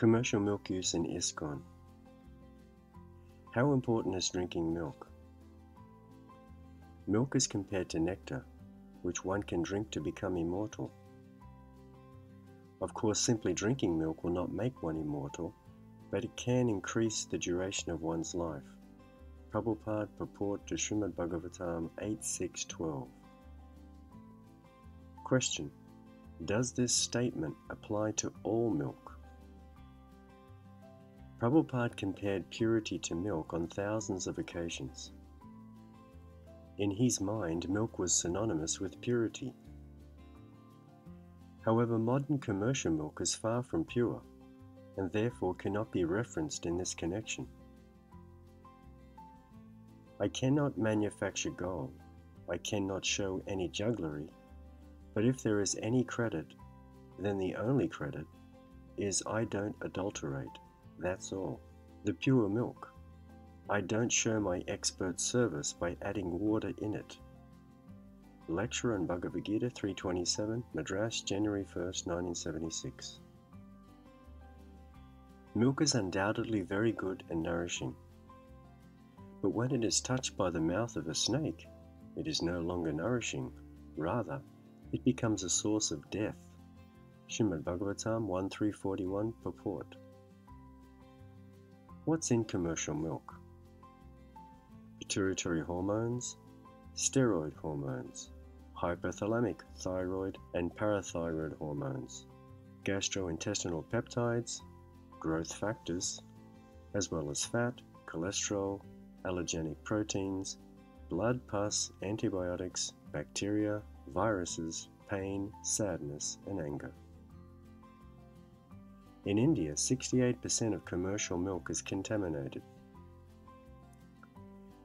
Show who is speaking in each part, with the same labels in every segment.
Speaker 1: Commercial milk use in ISKCON. How important is drinking milk? Milk is compared to nectar, which one can drink to become immortal. Of course, simply drinking milk will not make one immortal, but it can increase the duration of one's life. Prabhupada Purport to Srimad Bhagavatam 8.6.12 Question Does this statement apply to all milk? Prabhupada compared purity to milk on thousands of occasions. In his mind, milk was synonymous with purity. However, modern commercial milk is far from pure and therefore cannot be referenced in this connection. I cannot manufacture gold, I cannot show any jugglery, but if there is any credit, then the only credit is I don't adulterate. That's all. The pure milk. I don't show my expert service by adding water in it. Lecture on Bhagavad Gita 327, Madras, January 1st, 1976. Milk is undoubtedly very good and nourishing. But when it is touched by the mouth of a snake, it is no longer nourishing. Rather, it becomes a source of death. Srimad Bhagavatam 1341 purport. What's in commercial milk? Pituitary hormones, steroid hormones, hypothalamic thyroid and parathyroid hormones, gastrointestinal peptides, growth factors, as well as fat, cholesterol, allergenic proteins, blood pus, antibiotics, bacteria, viruses, pain, sadness, and anger. In India, 68% of commercial milk is contaminated.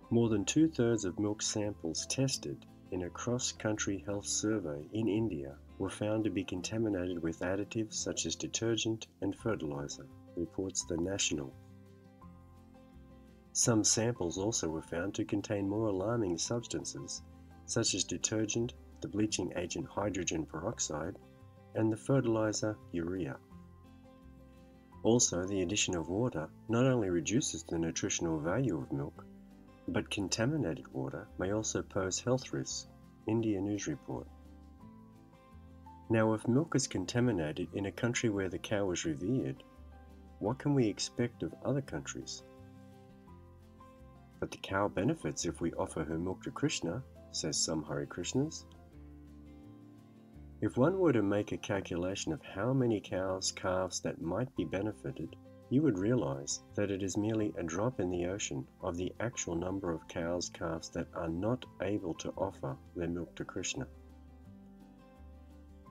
Speaker 1: More than two thirds of milk samples tested in a cross country health survey in India were found to be contaminated with additives such as detergent and fertilizer, reports The National. Some samples also were found to contain more alarming substances, such as detergent, the bleaching agent hydrogen peroxide, and the fertilizer urea. Also, the addition of water not only reduces the nutritional value of milk, but contaminated water may also pose health risks. India News Report. Now, if milk is contaminated in a country where the cow is revered, what can we expect of other countries? But the cow benefits if we offer her milk to Krishna, says some Hare Krishnas. If one were to make a calculation of how many cows, calves that might be benefited, you would realize that it is merely a drop in the ocean of the actual number of cows, calves that are not able to offer their milk to Krishna.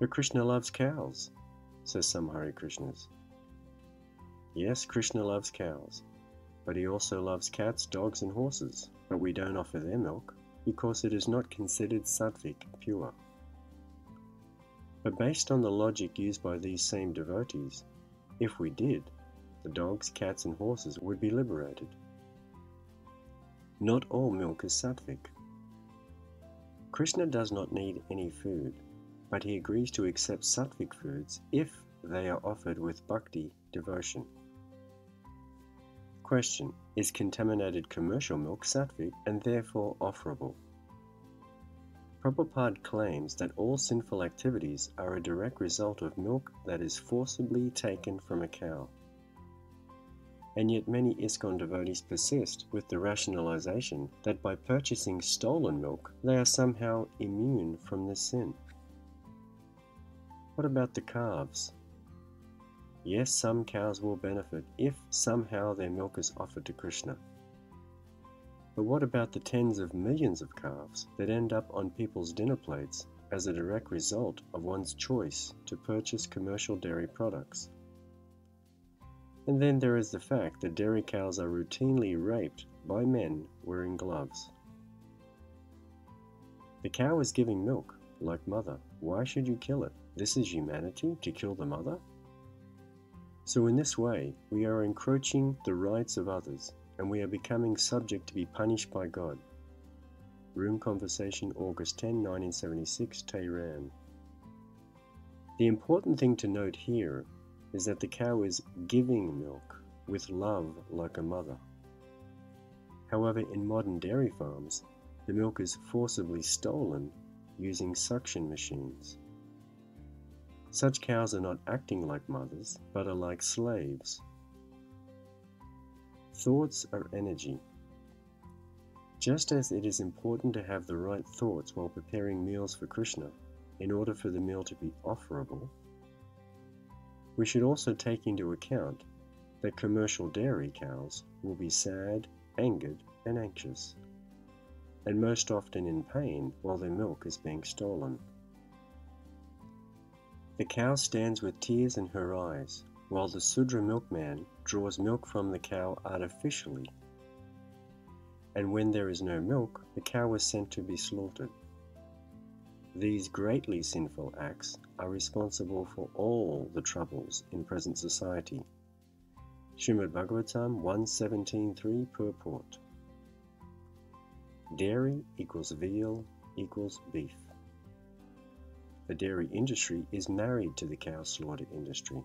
Speaker 1: But Krishna loves cows, says some Hare Krishnas. Yes, Krishna loves cows, but he also loves cats, dogs, and horses, but we don't offer their milk because it is not considered sattvic pure. But based on the logic used by these same devotees, if we did, the dogs, cats, and horses would be liberated. Not all milk is sattvic. Krishna does not need any food, but he agrees to accept sattvic foods if they are offered with bhakti devotion. Question Is contaminated commercial milk sattvic and therefore offerable? Prabhupada claims that all sinful activities are a direct result of milk that is forcibly taken from a cow. And yet, many ISKCON devotees persist with the rationalization that by purchasing stolen milk, they are somehow immune from this sin. What about the calves? Yes, some cows will benefit if somehow their milk is offered to Krishna. But what about the tens of millions of calves that end up on people's dinner plates as a direct result of one's choice to purchase commercial dairy products? And then there is the fact that dairy cows are routinely raped by men wearing gloves. The cow is giving milk, like mother. Why should you kill it? This is humanity to kill the mother? So, in this way, we are encroaching the rights of others and we are becoming subject to be punished by God. Room Conversation, August 10, 1976, Tehran. The important thing to note here is that the cow is giving milk with love like a mother. However, in modern dairy farms, the milk is forcibly stolen using suction machines. Such cows are not acting like mothers, but are like slaves. Thoughts are energy. Just as it is important to have the right thoughts while preparing meals for Krishna in order for the meal to be offerable, we should also take into account that commercial dairy cows will be sad, angered, and anxious, and most often in pain while their milk is being stolen. The cow stands with tears in her eyes, while the Sudra milkman draws milk from the cow artificially. And when there is no milk, the cow is sent to be slaughtered. These greatly sinful acts are responsible for all the troubles in present society. Srimad Bhagavatam 117.3 purport. Dairy equals veal equals beef. The dairy industry is married to the cow slaughter industry.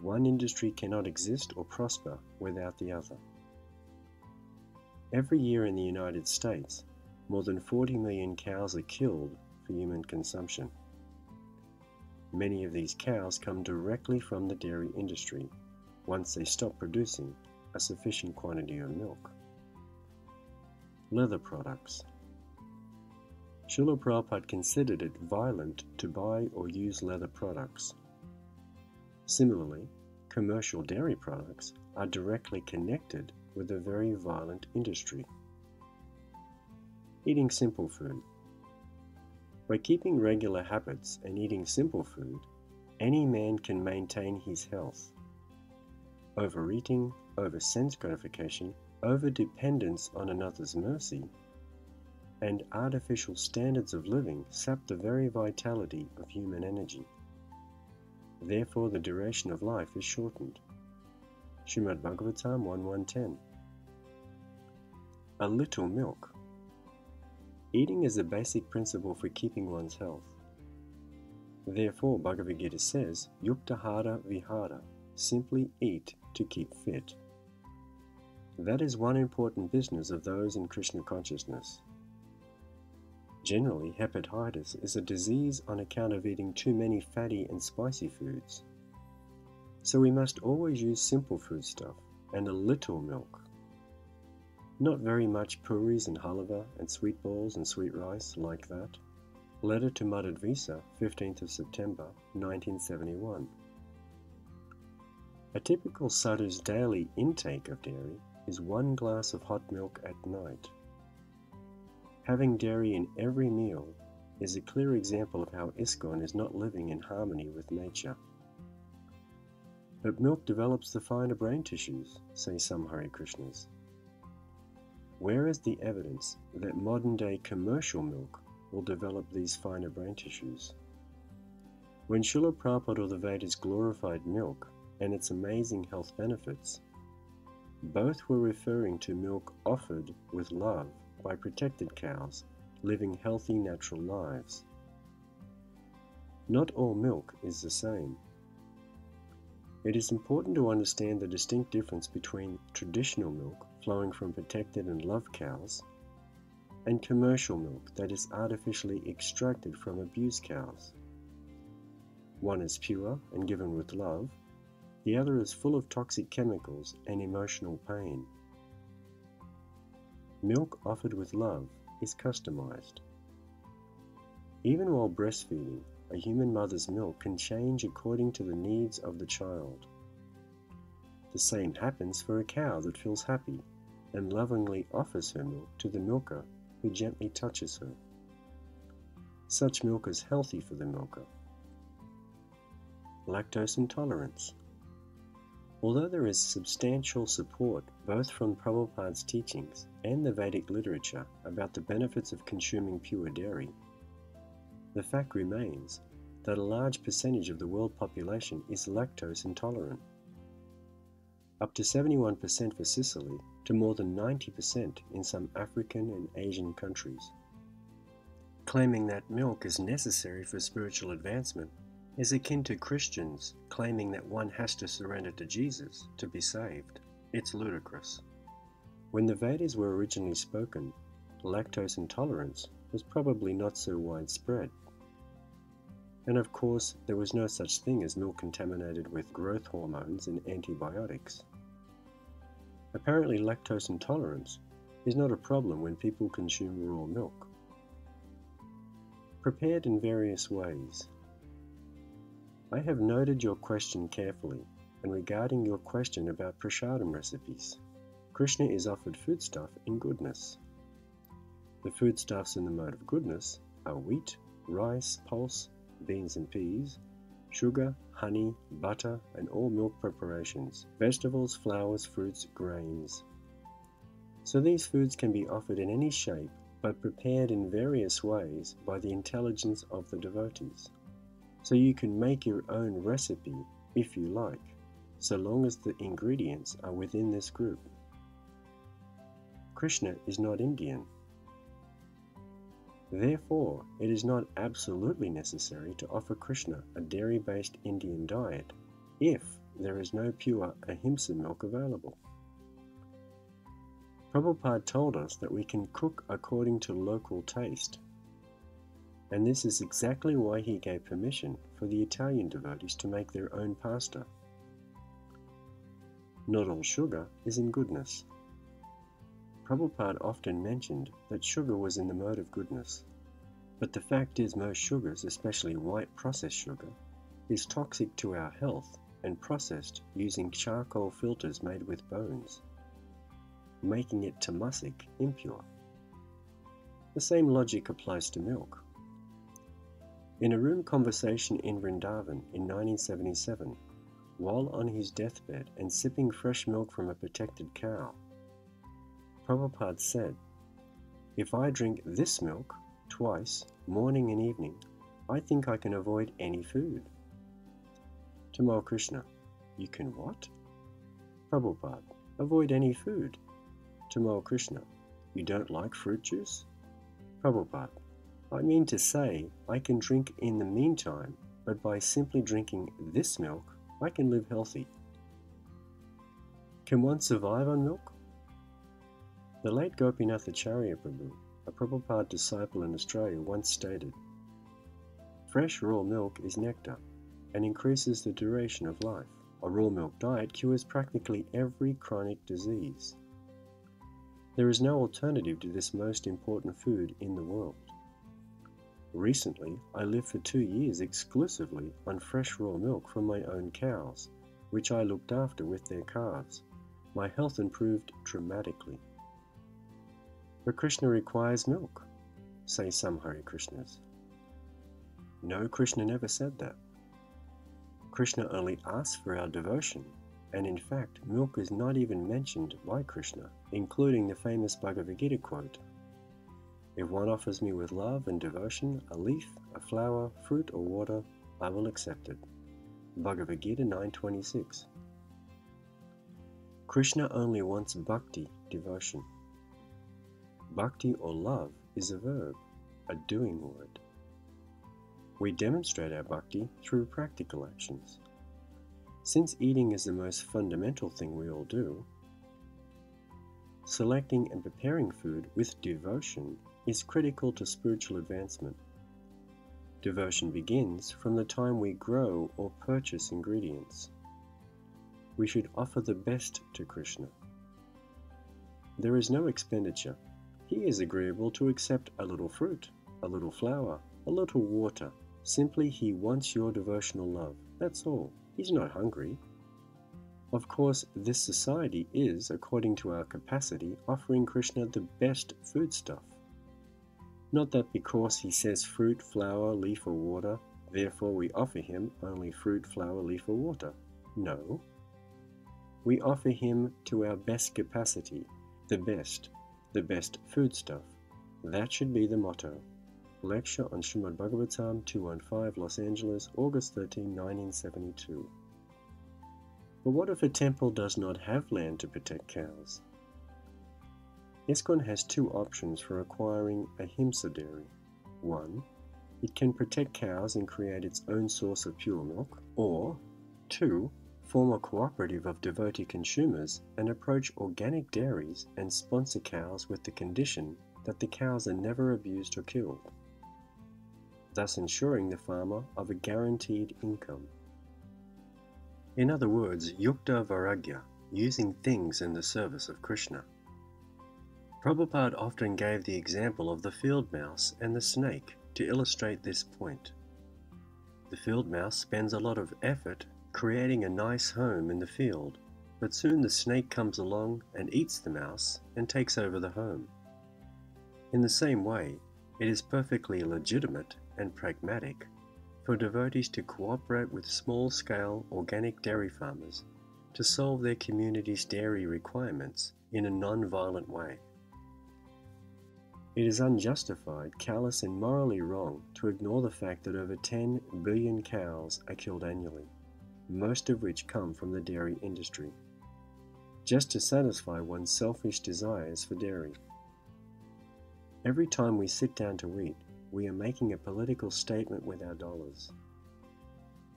Speaker 1: One industry cannot exist or prosper without the other. Every year in the United States, more than 40 million cows are killed for human consumption. Many of these cows come directly from the dairy industry once they stop producing a sufficient quantity of milk. Leather products. Srila Prabhupada considered it violent to buy or use leather products. Similarly, commercial dairy products are directly connected with a very violent industry. Eating simple food. By keeping regular habits and eating simple food, any man can maintain his health. Overeating, over sense gratification, over dependence on another's mercy, and artificial standards of living sap the very vitality of human energy. Therefore, the duration of life is shortened. Srimad Bhagavatam 1110. A little milk. Eating is a basic principle for keeping one's health. Therefore, Bhagavad Gita says, Yuktahara Vihara, simply eat to keep fit. That is one important business of those in Krishna consciousness. Generally, hepatitis is a disease on account of eating too many fatty and spicy foods. So we must always use simple foodstuff and a little milk. Not very much puris and halava and sweet balls and sweet rice like that. Letter to Madhudvisa, 15th of September, 1971. A typical sadhu's daily intake of dairy is one glass of hot milk at night. Having dairy in every meal is a clear example of how ISKCON is not living in harmony with nature. But milk develops the finer brain tissues, say some Hare Krishnas. Where is the evidence that modern day commercial milk will develop these finer brain tissues? When Srila Prabhupada or the Vedas glorified milk and its amazing health benefits, both were referring to milk offered with love by protected cows living healthy natural lives. Not all milk is the same. It is important to understand the distinct difference between traditional milk flowing from protected and loved cows and commercial milk that is artificially extracted from abused cows. One is pure and given with love, the other is full of toxic chemicals and emotional pain. Milk offered with love is customized. Even while breastfeeding, a human mother's milk can change according to the needs of the child. The same happens for a cow that feels happy and lovingly offers her milk to the milker who gently touches her. Such milk is healthy for the milker. Lactose intolerance. Although there is substantial support both from Prabhupada's teachings and the Vedic literature about the benefits of consuming pure dairy, the fact remains that a large percentage of the world population is lactose intolerant. Up to 71% for Sicily to more than 90% in some African and Asian countries. Claiming that milk is necessary for spiritual advancement is akin to Christians claiming that one has to surrender to Jesus to be saved. It's ludicrous. When the Vedas were originally spoken, lactose intolerance was probably not so widespread. And of course, there was no such thing as milk contaminated with growth hormones and antibiotics. Apparently, lactose intolerance is not a problem when people consume raw milk. Prepared in various ways. I have noted your question carefully, and regarding your question about prasadam recipes, Krishna is offered foodstuff in goodness. The foodstuffs in the mode of goodness are wheat, rice, pulse, beans and peas, sugar, honey, butter, and all milk preparations, vegetables, flowers, fruits, grains. So these foods can be offered in any shape but prepared in various ways by the intelligence of the devotees. So you can make your own recipe if you like, so long as the ingredients are within this group. Krishna is not Indian, Therefore, it is not absolutely necessary to offer Krishna a dairy based Indian diet if there is no pure ahimsa milk available. Prabhupada told us that we can cook according to local taste. And this is exactly why he gave permission for the Italian devotees to make their own pasta. Not all sugar is in goodness. Prabhupada often mentioned that sugar was in the mode of goodness. But the fact is, most sugars, especially white processed sugar, is toxic to our health and processed using charcoal filters made with bones, making it tamasic, impure. The same logic applies to milk. In a room conversation in Vrindavan in 1977, while on his deathbed and sipping fresh milk from a protected cow, Prabhupada said, If I drink this milk twice, morning and evening, I think I can avoid any food. Tamal Krishna, you can what? Prabhupada, avoid any food. Tamal Krishna, you don't like fruit juice? Prabhupada, I mean to say, I can drink in the meantime, but by simply drinking this milk, I can live healthy. Can one survive on milk? The late Gopinath Acharya Prabhu, a Prabhupada disciple in Australia, once stated Fresh raw milk is nectar and increases the duration of life. A raw milk diet cures practically every chronic disease. There is no alternative to this most important food in the world. Recently, I lived for two years exclusively on fresh raw milk from my own cows, which I looked after with their calves. My health improved dramatically. But Krishna requires milk, say some Hare Krishnas. No, Krishna never said that. Krishna only asks for our devotion, and in fact, milk is not even mentioned by Krishna, including the famous Bhagavad Gita quote If one offers me with love and devotion a leaf, a flower, fruit, or water, I will accept it. Bhagavad Gita 9.26 Krishna only wants bhakti, devotion. Bhakti or love is a verb, a doing word. We demonstrate our bhakti through practical actions. Since eating is the most fundamental thing we all do, selecting and preparing food with devotion is critical to spiritual advancement. Devotion begins from the time we grow or purchase ingredients. We should offer the best to Krishna. There is no expenditure he is agreeable to accept a little fruit, a little flower, a little water. Simply he wants your devotional love. That's all. He's not hungry. Of course, this society is, according to our capacity, offering Krishna the best foodstuff. Not that because he says fruit, flower, leaf, or water, therefore we offer him only fruit, flower, leaf, or water. No. We offer him to our best capacity, the best, the best foodstuff. That should be the motto. Lecture on Srimad Bhagavatam 215, Los Angeles, August 13, 1972. But what if a temple does not have land to protect cows? ISKCON has two options for acquiring ahimsa dairy. One, it can protect cows and create its own source of pure milk, or 2. Form a cooperative of devotee consumers and approach organic dairies and sponsor cows with the condition that the cows are never abused or killed, thus ensuring the farmer of a guaranteed income. In other words, yukta vairagya, using things in the service of Krishna. Prabhupada often gave the example of the field mouse and the snake to illustrate this point. The field mouse spends a lot of effort creating a nice home in the field, but soon the snake comes along and eats the mouse and takes over the home. In the same way, it is perfectly legitimate and pragmatic for devotees to cooperate with small scale organic dairy farmers to solve their community's dairy requirements in a non violent way. It is unjustified, callous, and morally wrong to ignore the fact that over 10 billion cows are killed annually, most of which come from the dairy industry, just to satisfy one's selfish desires for dairy. Every time we sit down to eat, we are making a political statement with our dollars.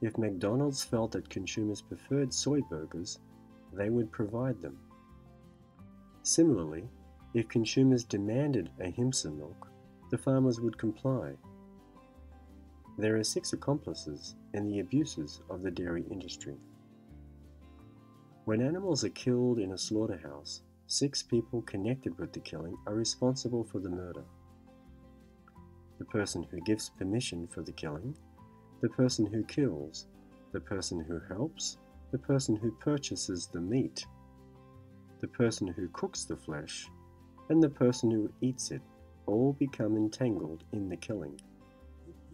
Speaker 1: If McDonald's felt that consumers preferred soy burgers, they would provide them. Similarly, if consumers demanded ahimsa milk, the farmers would comply. There are six accomplices in the abuses of the dairy industry. When animals are killed in a slaughterhouse, six people connected with the killing are responsible for the murder. The person who gives permission for the killing, the person who kills, the person who helps, the person who purchases the meat, the person who cooks the flesh, and the person who eats it all become entangled in the killing.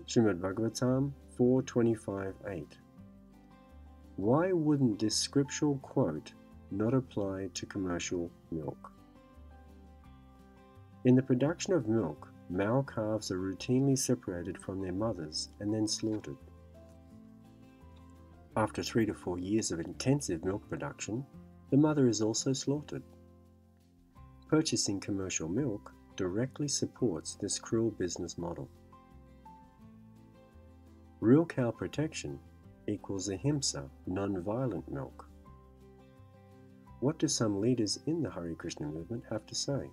Speaker 1: Srimad Bhagavatam 4.25.8 Why wouldn't this scriptural quote not apply to commercial milk? In the production of milk, male calves are routinely separated from their mothers and then slaughtered. After three to four years of intensive milk production, the mother is also slaughtered. Purchasing commercial milk directly supports this cruel business model. Real cow protection equals ahimsa, non-violent milk. What do some leaders in the Hare Krishna movement have to say?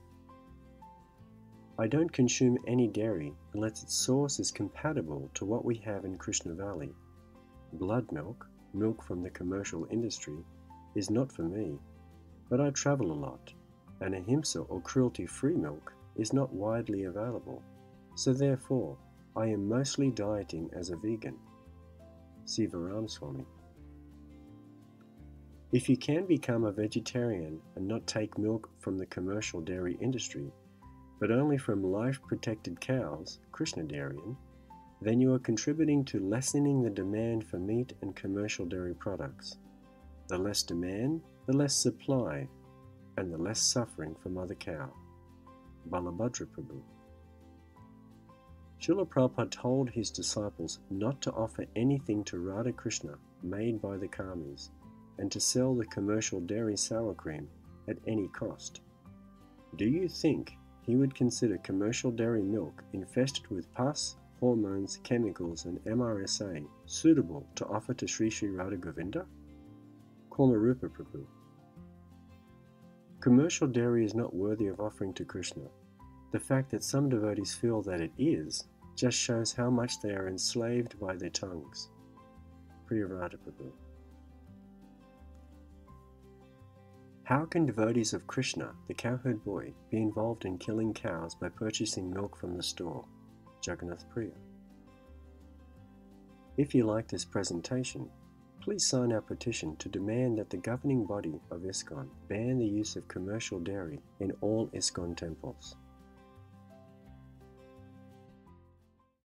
Speaker 1: I don't consume any dairy unless its source is compatible to what we have in Krishna Valley. Blood milk, milk from the commercial industry, is not for me, but I travel a lot and ahimsa or cruelty-free milk is not widely available, so therefore I am mostly dieting as a vegan. Siva Swami. If you can become a vegetarian and not take milk from the commercial dairy industry, but only from life-protected cows, Krishna Dairying, then you are contributing to lessening the demand for meat and commercial dairy products. The less demand, the less supply and the less suffering for Mother Cow. Balabhadra Prabhu. Srila Prabhupada told his disciples not to offer anything to Radha Krishna made by the karmis and to sell the commercial dairy sour cream at any cost. Do you think he would consider commercial dairy milk infested with pus, hormones, chemicals, and MRSA suitable to offer to Sri Sri Radha Govinda? Rupa Prabhu. Commercial dairy is not worthy of offering to Krishna. The fact that some devotees feel that it is just shows how much they are enslaved by their tongues. Priyavrata Prabhu. How can devotees of Krishna, the cowherd boy, be involved in killing cows by purchasing milk from the store? Jagannath Priya. If you like this presentation, Please sign our petition to demand that the governing body of ISKCON ban the use of commercial dairy in all ISKCON temples.